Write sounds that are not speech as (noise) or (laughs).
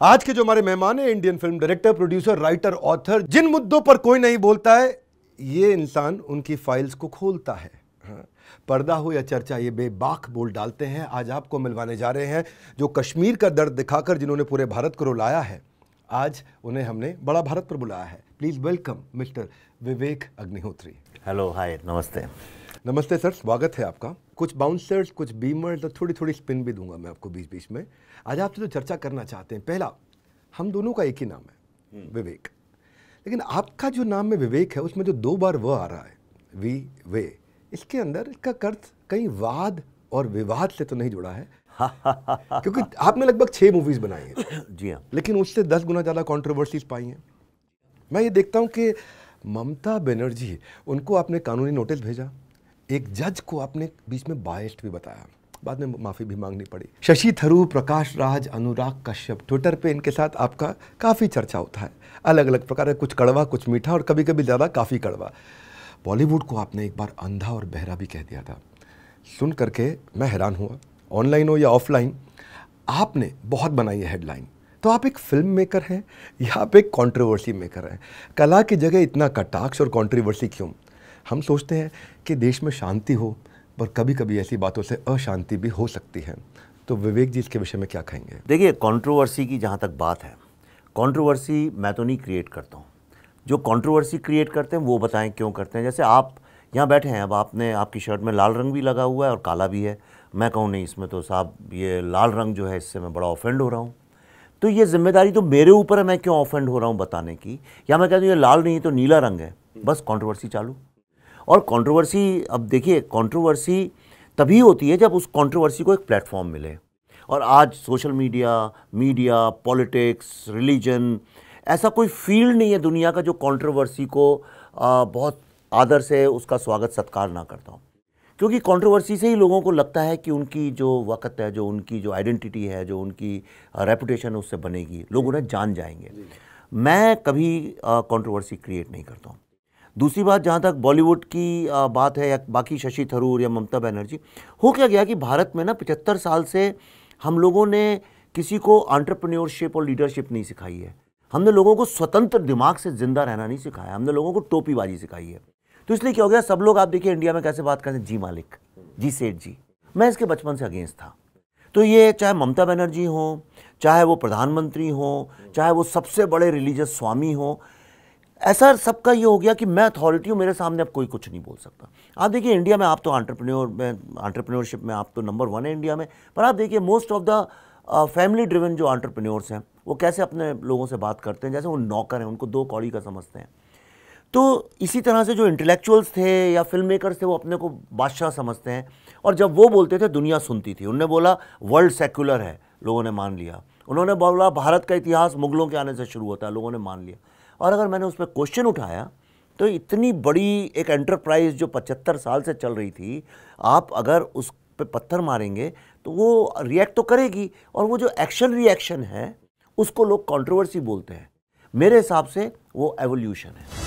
आज के जो हमारे मेहमान हैं Indian film director producer writer author जिन मुद्दों पर कोई नहीं बोलता है ये इंसान उनकी फाइल्स को खोलता है। हाँ, पर्दा हो या चर्चा ये बेबाक बोल डालते हैं। आज आपको मिलवाने जा रहे हैं जो कश्मीर का दर्द दिखाकर जिन्होंने पूरे भारत को रुलाया है। आज उन्हें हमने बड़ा भारत पर बुलाया है। Please welcome mister Vivek Agnihotri hello hi namaste. Namaste sir स्वागत है आपका। कुछ बाउंसर्स कुछ बीमर्स और थोड़ी थोड़ी स्पिन भी दूँगा मैं आपको बीच बीच में। आज आपसे जो चर्चा करना चाहते हैं पहला हम दोनों का एक ही नाम है विवेक। लेकिन आपका जो नाम में विवेक है उसमें जो दो बार व आ रहा है वी वे इसके अंदर इसका अर्थ कहीं वाद और विवाद से तो नहीं जुड़ा है। (laughs) क्योंकि आपने लगभग छह मूवीज़ बनाई हैं। जी हाँ। लेकिन उससे दस गुना ज़्यादा कॉन्ट्रोवर्सीज पाई हैं। मैं ये देखता हूँ कि ममता बनर्जी उनको आपने कानूनी नोटिस भेजा। एक जज को आपने बीच में बायस्ड भी बताया। बाद में माफ़ी भी मांगनी पड़ी। शशि थरूर, प्रकाश राज, अनुराग कश्यप ट्विटर पे इनके साथ आपका काफ़ी चर्चा होता है। अलग अलग प्रकार का कुछ कड़वा, कुछ मीठा और कभी कभी ज़्यादा काफ़ी कड़वा। बॉलीवुड को आपने एक बार अंधा और बहरा भी कह दिया था। सुन करके मैं हैरान हुआ। ऑनलाइन हो या ऑफलाइन, आपने बहुत बनाई है हेडलाइन तो आप एक फ़िल्म मेकर हैं या आप एक कंट्रोवर्सी मेकर हैं? कला की जगह इतना कटाक्ष और कंट्रोवर्सी क्यों? हम सोचते हैं कि देश में शांति हो, पर कभी कभी ऐसी बातों से अशांति भी हो सकती है। तो विवेक जी, इसके विषय में क्या कहेंगे? देखिए कंट्रोवर्सी की जहाँ तक बात है कंट्रोवर्सी मैं तो नहीं क्रिएट करता हूँ। जो कंट्रोवर्सी क्रिएट करते हैं, वो बताएँ क्यों करते हैं? जैसे आप यहाँ बैठे हैं, अब आपने, आपकी शर्ट में लाल रंग भी लगा हुआ है और काला भी है। मैं कहूँ, नहीं, इसमें तो साहब ये लाल रंग जो है, इससे मैं बड़ा ऑफेंड हो रहा हूँ। तो ये ज़िम्मेदारी तो मेरे ऊपर है, मैं क्यों ऑफेंड हो रहा हूँ बताने की? या मैं कहता हूँ ये लाल नहीं तो नीला रंग है। बस कॉन्ट्रोवर्सी चालू। और कंट्रोवर्सी अब देखिए कंट्रोवर्सी तभी होती है जब उस कंट्रोवर्सी को एक प्लेटफॉर्म मिले। और आज social media media politics religion ऐसा कोई फ़ील्ड नहीं है दुनिया का जो कंट्रोवर्सी को आ, बहुत आदर से उसका स्वागत सत्कार ना करता हूँ। क्योंकि कंट्रोवर्सी से ही लोगों को लगता है कि उनकी जो वक़्त है जो उनकी जो आइडेंटिटी है जो उनकी रेपुटेशन उससे बनेगी। लोग उन्हें जान जाएँगे। मैं कभी कंट्रोवर्सी क्रिएट नहीं करता हूँ। दूसरी बात, जहाँ तक बॉलीवुड की बात है, या बाकी शशि थरूर या ममता बनर्जी, हो क्या गया कि भारत में ना पचहत्तर साल से हम लोगों ने किसी को आंट्रप्रन्योरशिप और लीडरशिप नहीं सिखाई है। हमने लोगों को स्वतंत्र दिमाग से ज़िंदा रहना नहीं सिखाया, हमने लोगों को टोपीबाजी सिखाई है। तो इसलिए क्या हो गया, सब लोग, आप देखिए इंडिया में कैसे बात करते हैं, जी मालिक, जी सेठ जी, मैं इसके बचपन से अगेंस्ट था। तो ये चाहे ममता बनर्जी हो, चाहे वो प्रधानमंत्री हो, चाहे वो सबसे बड़े रिलीजियस स्वामी हो ऐसा सबका ये हो गया कि मैं अथॉरिटी हूँ, मेरे सामने अब कोई कुछ नहीं बोल सकता। आप देखिए इंडिया में आप तो आंट्रप्रन्योर में आंट्रप्रन्योरशिप में आप तो नंबर वन है इंडिया में। पर आप देखिए most of the family driven जो आंट्रप्रन्योर्स हैं, वो कैसे अपने लोगों से बात करते हैं? जैसे वो नौकर हैं, उनको दो कौड़ी का समझते हैं। तो इसी तरह से जो इंटेलेक्चुअल्स थे या फ़िल्म मेकर्स थे, वो अपने को बादशाह समझते हैं। और जब वो बोलते थे, दुनिया सुनती थी। उनने बोला वर्ल्ड सेक्युलर है। लोगों ने मान लिया। उन्होंने बोला, भारत का इतिहास मुगलों के आने से शुरू होता है। लोगों ने मान लिया। और अगर मैंने उस पर क्वेश्चन उठाया तो इतनी बड़ी एक एंटरप्राइज जो पचहत्तर साल से चल रही थी, आप अगर उस पर पत्थर मारेंगे तो वो रिएक्ट तो करेगी और वो जो एक्शन रिएक्शन है, उसको लोग कंट्रोवर्सी बोलते हैं। मेरे हिसाब से वो एवोल्यूशन है।